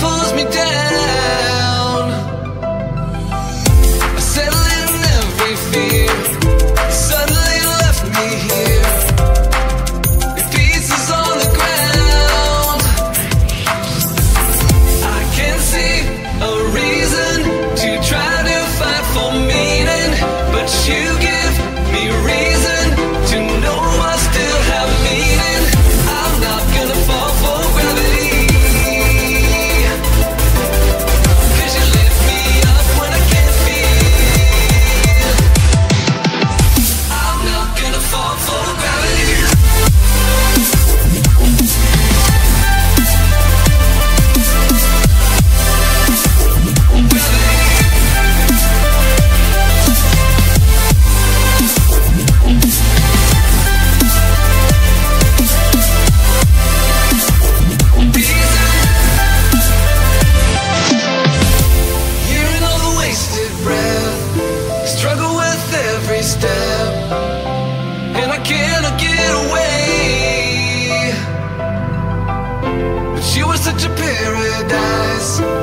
pulls me down. Why can't I get away? But you were such a paradise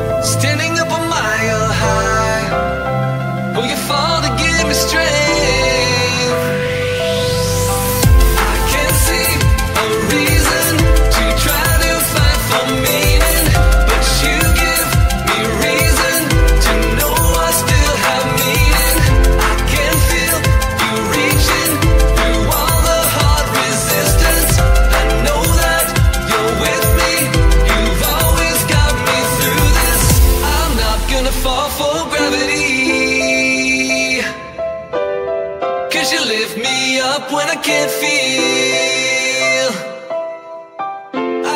awful gravity. Cause you lift me up when I can't feel.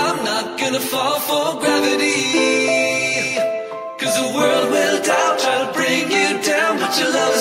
I'm not gonna fall for gravity. Cause the world will doubt, try to bring you down, but you love.